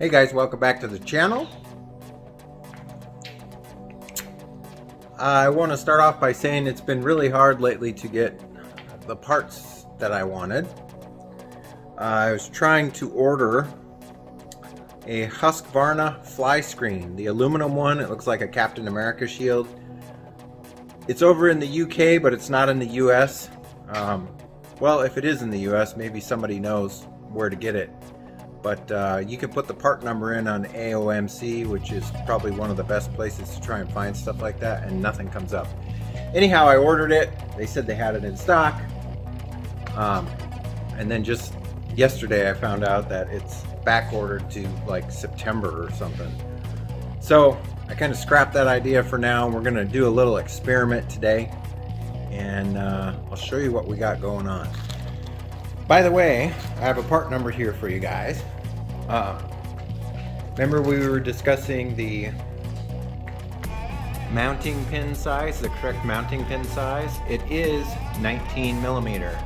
Hey guys, welcome back to the channel. I want to start off by saying it's been really hard lately to get the parts that I wanted. I was trying to order a Husqvarna fly screen, the aluminum one. It looks like a Captain America shield. It's over in the UK, but it's not in the US. Um, well, if it is in the US, maybe somebody knows where to get it but uh, you can put the part number in on AOMC, which is probably one of the best places to try and find stuff like that, and nothing comes up. Anyhow, I ordered it. They said they had it in stock. Um, and then just yesterday, I found out that it's back ordered to like September or something. So I kind of scrapped that idea for now. We're going to do a little experiment today, and uh, I'll show you what we got going on. By the way, I have a part number here for you guys. Uh, remember we were discussing the mounting pin size, the correct mounting pin size? It is 19 millimeter.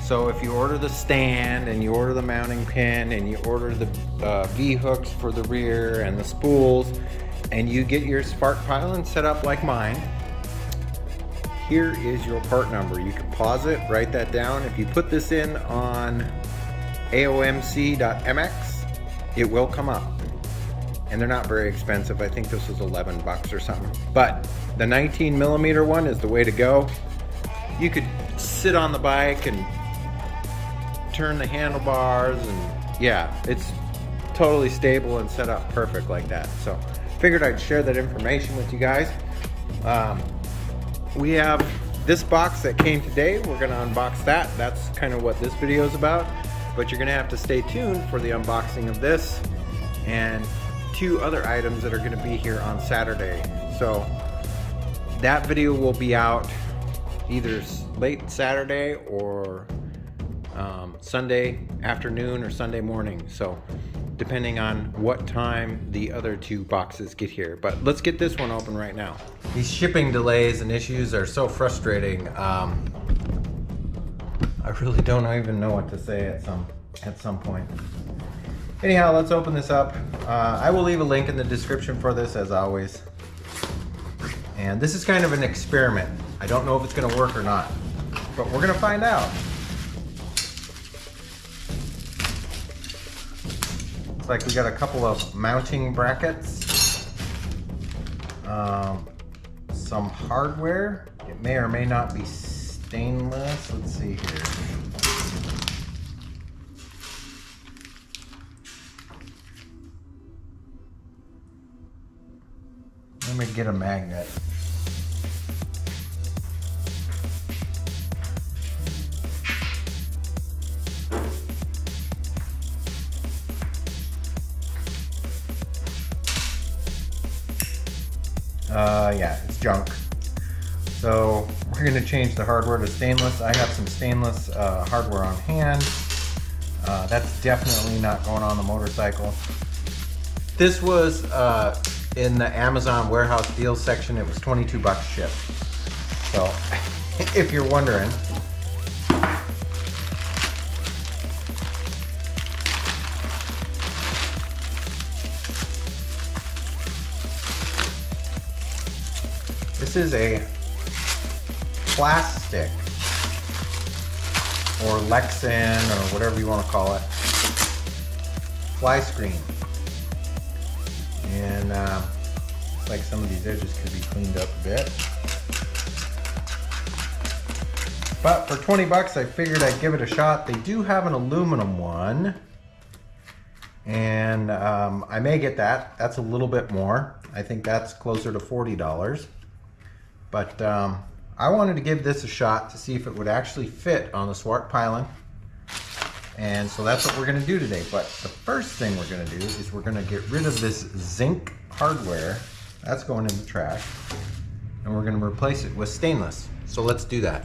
So if you order the stand and you order the mounting pin and you order the uh, V-hooks for the rear and the spools and you get your Svartpilen set up like mine, here is your part number. You can pause it, write that down. If you put this in on aomc.mx, it will come up. And they're not very expensive. I think this was 11 bucks or something. But the 19 millimeter one is the way to go. You could sit on the bike and turn the handlebars and yeah, it's totally stable and set up perfect like that. So figured I'd share that information with you guys. Um, we have this box that came today. We're gonna unbox that. That's kind of what this video is about. But you're gonna have to stay tuned for the unboxing of this and two other items that are gonna be here on Saturday. So that video will be out either late Saturday or um, Sunday afternoon or Sunday morning. So depending on what time the other two boxes get here. But let's get this one open right now. These shipping delays and issues are so frustrating. Um, I really don't even know what to say at some at some point. Anyhow, let's open this up. Uh, I will leave a link in the description for this as always. And this is kind of an experiment. I don't know if it's gonna work or not, but we're gonna find out. Like we got a couple of mounting brackets, um, some hardware. It may or may not be stainless. Let's see here. Let me get a magnet. Uh, yeah, it's junk. So we're gonna change the hardware to stainless. I have some stainless uh, hardware on hand. Uh, that's definitely not going on the motorcycle. This was uh, in the Amazon warehouse deals section. It was 22 bucks shipped. So if you're wondering, is a plastic or Lexan or whatever you want to call it fly screen. And uh, looks like some of these edges could be cleaned up a bit. But for 20 bucks, I figured I'd give it a shot. They do have an aluminum one. And um, I may get that. That's a little bit more. I think that's closer to $40. But um, I wanted to give this a shot to see if it would actually fit on the Svartpilen. And so that's what we're gonna do today. But the first thing we're gonna do is we're gonna get rid of this zinc hardware. That's going in the trash. And we're gonna replace it with stainless. So let's do that.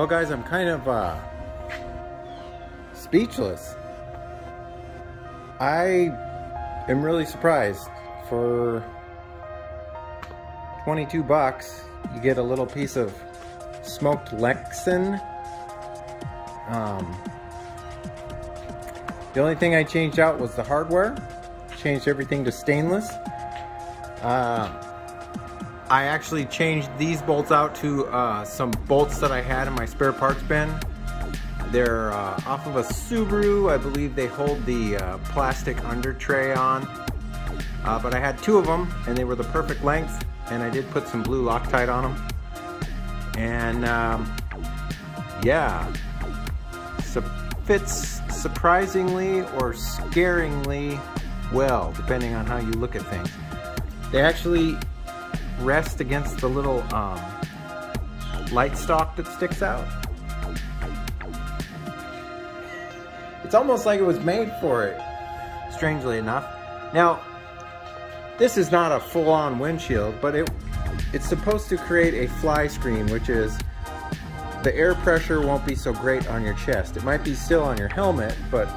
Well, guys, I'm kind of uh, speechless. I am really surprised. For 22 bucks, you get a little piece of smoked Lexan. Um, the only thing I changed out was the hardware. Changed everything to stainless. Uh, I actually changed these bolts out to uh, some bolts that I had in my spare parts bin. They're uh, off of a Subaru. I believe they hold the uh, plastic under tray on. Uh, but I had two of them and they were the perfect length and I did put some blue Loctite on them. And um, yeah, fits surprisingly or scaringly well, depending on how you look at things. They actually rest against the little um, light stalk that sticks out. It's almost like it was made for it, strangely enough. Now, this is not a full-on windshield, but it it's supposed to create a fly screen, which is the air pressure won't be so great on your chest. It might be still on your helmet, but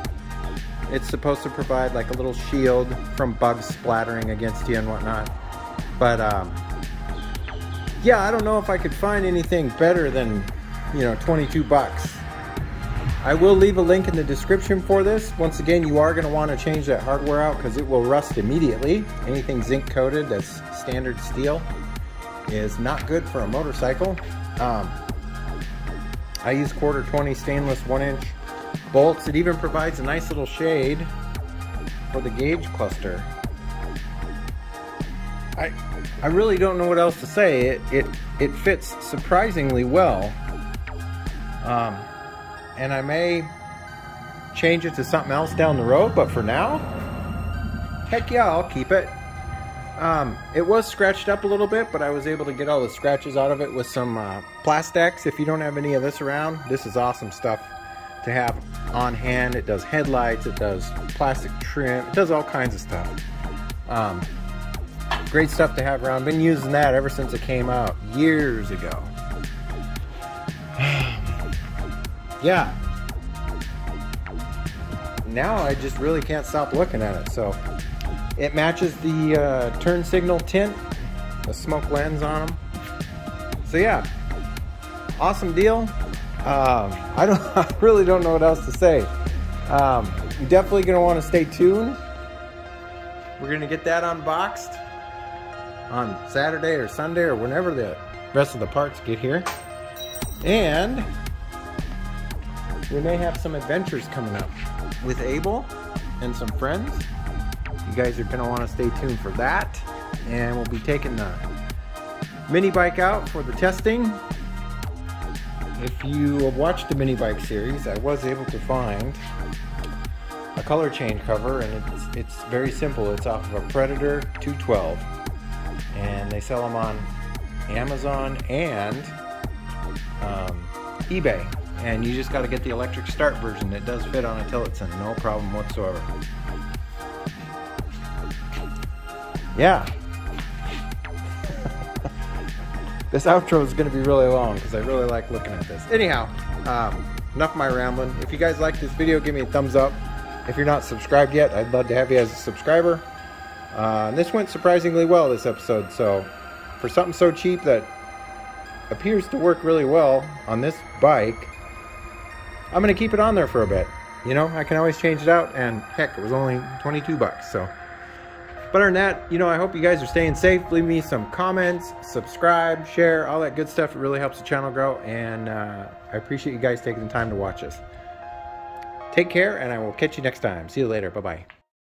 it's supposed to provide like a little shield from bugs splattering against you and whatnot. But um, yeah, I don't know if I could find anything better than, you know, 22 bucks. I will leave a link in the description for this. Once again, you are going to want to change that hardware out because it will rust immediately. Anything zinc coated that's standard steel is not good for a motorcycle. Um, I use quarter 20 stainless one inch bolts. It even provides a nice little shade for the gauge cluster. I I really don't know what else to say. It it it fits surprisingly well. Um, and I may change it to something else down the road, but for now, heck yeah, I'll keep it. Um, it was scratched up a little bit, but I was able to get all the scratches out of it with some uh, PlastX. If you don't have any of this around, this is awesome stuff to have on hand. It does headlights, it does plastic trim, it does all kinds of stuff. Um, great stuff to have around. Been using that ever since it came out years ago. yeah. Now I just really can't stop looking at it. So it matches the uh, turn signal tint, the smoke lens on them. So yeah, awesome deal. Um, I don't, I really don't know what else to say. Um, you're definitely gonna want to stay tuned. We're gonna get that unboxed on Saturday or Sunday or whenever the rest of the parts get here. And we may have some adventures coming up with Abel and some friends. You guys are gonna wanna stay tuned for that. And we'll be taking the mini bike out for the testing. If you have watched the mini bike series, I was able to find a color change cover and it's, it's very simple. It's off of a Predator 212 and they sell them on Amazon and um, eBay. And you just got to get the electric start version. It does fit on a Tillotson, no problem whatsoever. Yeah. this outro is going to be really long because I really like looking at this. Anyhow, um, enough of my rambling. If you guys like this video, give me a thumbs up. If you're not subscribed yet, I'd love to have you as a subscriber. Uh, this went surprisingly well this episode, so for something so cheap that appears to work really well on this bike, I'm going to keep it on there for a bit. You know, I can always change it out, and heck, it was only 22 bucks, so. But other than that, you know, I hope you guys are staying safe. Leave me some comments, subscribe, share, all that good stuff. It really helps the channel grow, and uh, I appreciate you guys taking the time to watch us. Take care, and I will catch you next time. See you later. Bye-bye.